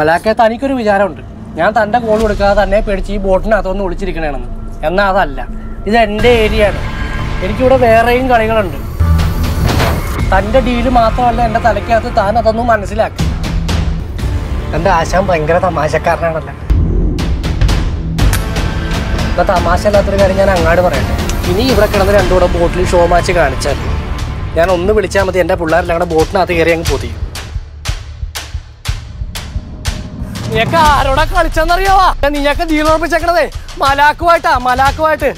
മലാക്കെ തനിക്കൊരു വിചാരമുണ്ട്. ഞാൻ തന്റെ കോൾ കൊടുക്കാതെ തന്നെ പേടിച്ച് ഈ ബോട്ടിനകത്തൊന്ന് ഒളിച്ചിരിക്കണേണെന്ന്. എന്നാൽ അതല്ല. ഇത് എന്റെ ഏരിയ ആണ്. എനിക്കിവിടെ വേറെയും കളികളുണ്ട്. തന്റെ ഡീൽ മാത്രമല്ല എന്റെ തലയ്ക്കകത്ത് താൻ അതൊന്നും മനസ്സിലാക്കി. എന്റെ ആശാൻ ഭയങ്കര തമാശക്കാരനാണല്ലോ. എന്നാ തമാശ അല്ലാത്തൊരു കാര്യം ഞാൻ അങ്ങാട് പറയട്ടെ. ഇനി ഇവിടെ കിടന്ന് രണ്ടുകൂടെ ബോട്ടിൽ ഷോ മാച്ച് കാണിച്ചാൽ ഞാൻ ഒന്ന് വിളിച്ചാൽ മതി. എന്റെ പിള്ളേരെല്ലാം കൂടെ ബോട്ടിനകത്ത് കയറി അങ്ങ് പൊതിയും. നീയൊക്കെ ആരോടാ കളിച്ചെന്നറിയാവാ നീയൊക്കെ ജീവനുറപ്പിച്ചേക്കണതേ മലാക്കുമായിട്ടാ മലാക്കുമായിട്ട്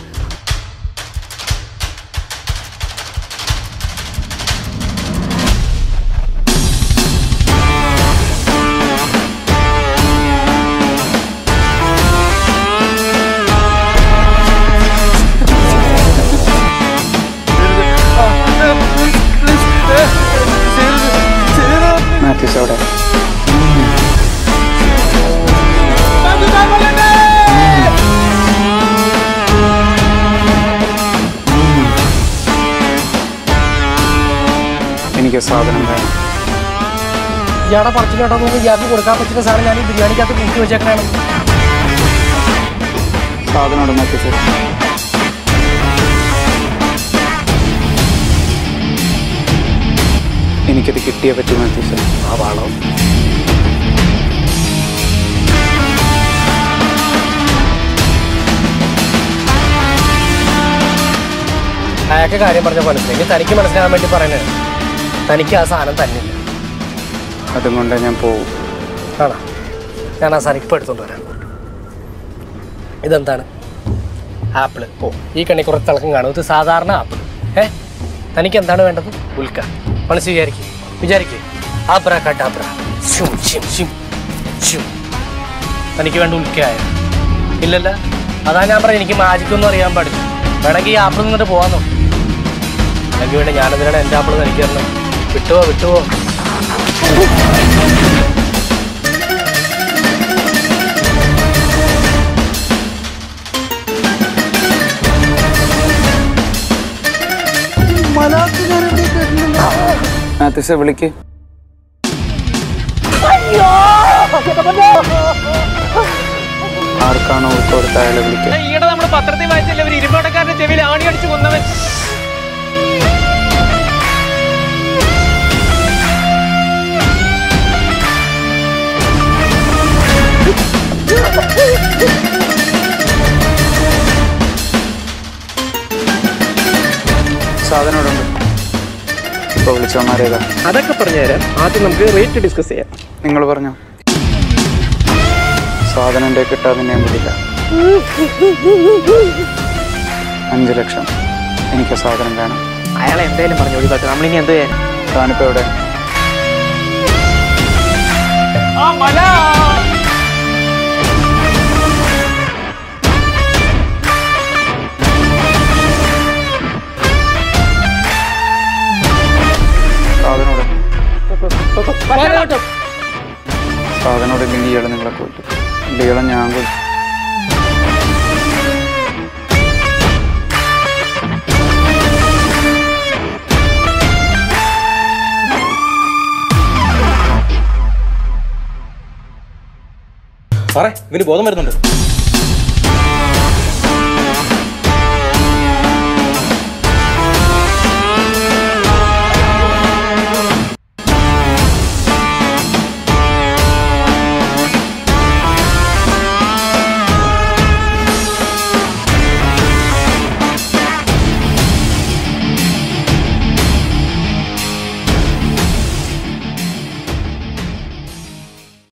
എനിക്ക് സാധനം വേണം. പറച്ചിലോട്ടോ നമുക്ക് ഇയാൾക്ക് കൊടുക്കാൻ പറ്റുന്ന സാധനം ഞാൻ ഈ ബിരിയാണിക്കകത്ത് കൂട്ടി വെച്ചേക്കണേ സാധനം അവിടെ മാത്യൂസ് എനിക്കത് കിട്ടിയേ പറ്റുന്ന ടീച്ചർ ആ വാളോ? അയാൾക്ക് കാര്യം പറഞ്ഞ മനസ്സിലാക്കി തനിക്ക് മനസ്സിലാകാൻ വേണ്ടി പറയുന്നത്. തനിക്ക് ആ സാധനം തന്നില്ല. അതും കൊണ്ട് ഞാൻ പോകും ആണോ? ഞാൻ ആ സാധനം ഇപ്പോൾ എടുത്തോണ്ട് വരാം. ഇതെന്താണ്? ആപ്പിൾ ഓ ഈ കണ്ണി കുറച്ച് തിളക്കം കാണും. ഇത് സാധാരണ ആപ്പിൾ ഏ? തനിക്ക് എന്താണ് വേണ്ടത്? ഉൽക്ക. മനസ്സ് വിചാരിക്കും. വിചാരിക്കും. ആബ്ര കട്ടാബ്ര തനിക്ക് വേണ്ട ഉൽക്കയായ. ഇല്ലല്ല. അതാ ഞാൻ പറയാം എനിക്ക് മാജിക്കൊന്നും അറിയാൻ പാടില്ല. വേണമെങ്കിൽ ഈ ആപ്പിൾ നിന്നിട്ട് പോകാൻ നോക്കും. എനിക്ക് വേണ്ടി ഞാനെന്തിനാണ് എന്റെ ആപ്പിൾ തനിക്ക് തരണം വിട്ടുവോ വിട്ടുവോ മാത്യൂസ് വിളിക്ക്. ആർക്കാണോ ഉൾക്ക് കൊടുത്ത അയാളെ വിളിക്കുക ഈയിടെ നമ്മൾ പത്രത്തിൽ വായിച്ചില്ല ഒരു ഇരുമ്പോട്ടക്കാരന്റെ ചെവിയിൽ ആണി അടിച്ച് കൊന്നവൻ. ഇപ്പോൾ വിളിച്ചവന്മാരേതാ അതൊക്കെ പറഞ്ഞുതരാം. ആദ്യം നമുക്ക് റേറ്റ് ഡിസ്കസ് ചെയ്യാം. നിങ്ങൾ പറഞ്ഞോ? സാധനം എന്റെ കിട്ടാതെ ഞാൻ വിടില്ല. അഞ്ച് ലക്ഷം. എനിക്ക് സാധനം വേണം. അയാളെ എന്തായാലും പറഞ്ഞു ഒഴിവാക്കുക നമ്മളിനി എന്ത് ചെയ്യാൻ? താനിപ്പോൾ എവിടെ? ആ മല! ഇവിടെ സാധനം ഇവിടെ ഇല്ലെങ്കിൽ ഇയാളെ നിങ്ങളെ കൊല്ലും. ഇല്ല ഇയാളെ ഞാൻ കൊല്ലും. സാറേ ഇവന് ബോധം വരുന്നുണ്ട്.